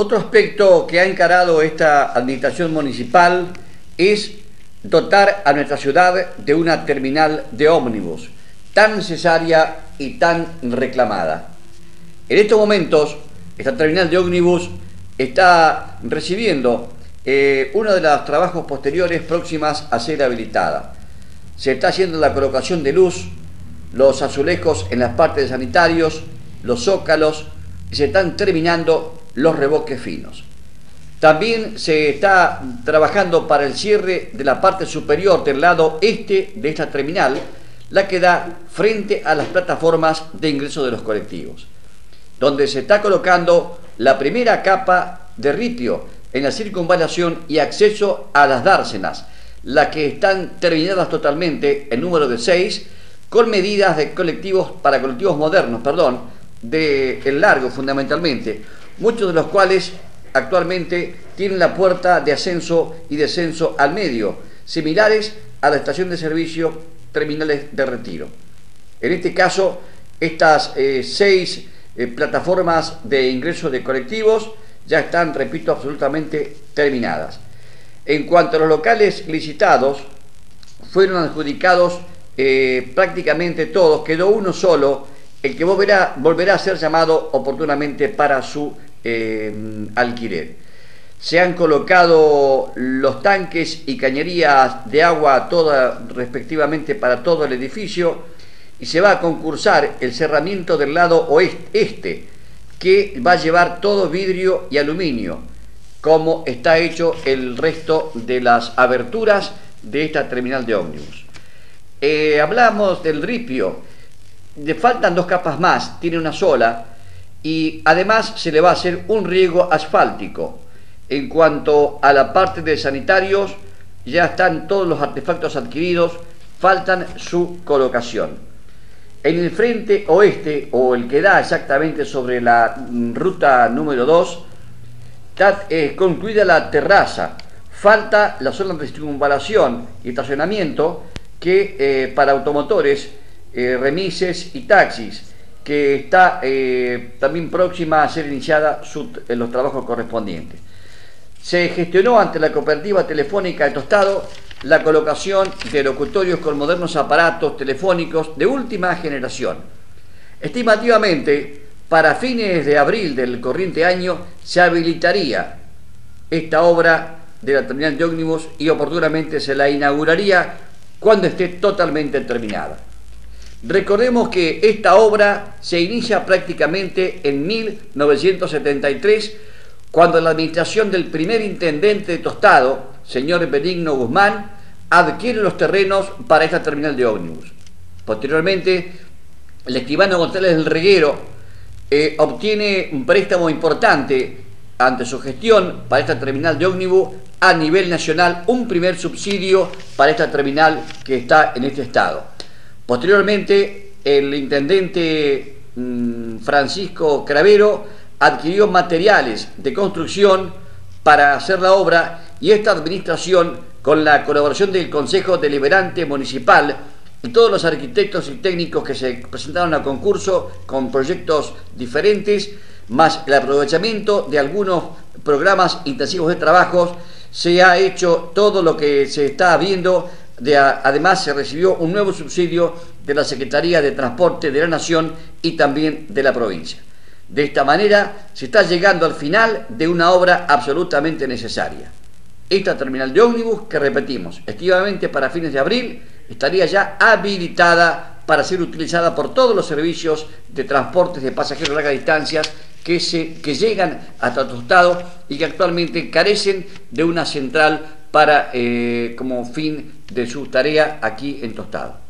Otro aspecto que ha encarado esta administración municipal es dotar a nuestra ciudad de una terminal de ómnibus tan necesaria y tan reclamada. En estos momentos, esta terminal de ómnibus está recibiendo eh, uno de los trabajos posteriores próximas a ser habilitada. Se está haciendo la colocación de luz, los azulejos en las partes sanitarios, los zócalos, y se están terminando los reboques finos. También se está trabajando para el cierre de la parte superior del lado este de esta terminal, la que da frente a las plataformas de ingreso de los colectivos, donde se está colocando la primera capa de ripio en la circunvalación y acceso a las dársenas, las que están terminadas totalmente en número de seis, con medidas de colectivos para colectivos modernos, perdón, de el largo fundamentalmente, muchos de los cuales actualmente tienen la puerta de ascenso y descenso al medio, similares a la estación de servicio terminales de retiro. En este caso, estas eh, seis eh, plataformas de ingreso de colectivos ya están, repito, absolutamente terminadas. En cuanto a los locales licitados, fueron adjudicados eh, prácticamente todos, quedó uno solo, el que volverá, volverá a ser llamado oportunamente para su eh, alquiler. Se han colocado los tanques y cañerías de agua toda, respectivamente para todo el edificio y se va a concursar el cerramiento del lado oeste, este, que va a llevar todo vidrio y aluminio, como está hecho el resto de las aberturas de esta terminal de ómnibus. Eh, hablamos del ripio, le faltan dos capas más, tiene una sola, y además se le va a hacer un riego asfáltico. En cuanto a la parte de sanitarios, ya están todos los artefactos adquiridos, faltan su colocación. En el frente oeste, o el que da exactamente sobre la ruta número 2, está eh, concluida la terraza. Falta la zona de circunvalación y estacionamiento que eh, para automotores, eh, remises y taxis que está eh, también próxima a ser iniciada en los trabajos correspondientes. Se gestionó ante la cooperativa telefónica de Tostado la colocación de locutorios con modernos aparatos telefónicos de última generación. Estimativamente, para fines de abril del corriente año se habilitaría esta obra de la terminal de ómnibus y oportunamente se la inauguraría cuando esté totalmente terminada. Recordemos que esta obra se inicia prácticamente en 1973, cuando la administración del primer intendente de Tostado, señor Benigno Guzmán, adquiere los terrenos para esta terminal de ómnibus. Posteriormente, el escribano González del Reguero eh, obtiene un préstamo importante ante su gestión para esta terminal de ómnibus a nivel nacional, un primer subsidio para esta terminal que está en este estado. Posteriormente, el intendente mm, Francisco Cravero adquirió materiales de construcción para hacer la obra y esta administración, con la colaboración del Consejo Deliberante Municipal y todos los arquitectos y técnicos que se presentaron a concurso con proyectos diferentes, más el aprovechamiento de algunos programas intensivos de trabajos, se ha hecho todo lo que se está viendo además, se recibió un nuevo subsidio de la Secretaría de Transporte de la Nación y también de la provincia. De esta manera, se está llegando al final de una obra absolutamente necesaria. Esta terminal de ómnibus, que repetimos, estimamente para fines de abril, estaría ya habilitada para ser utilizada por todos los servicios de transportes de pasajeros de larga distancia que, se, que llegan hasta Tostado y que actualmente carecen de una central para, eh, como fin de su tarea aquí en Tostado.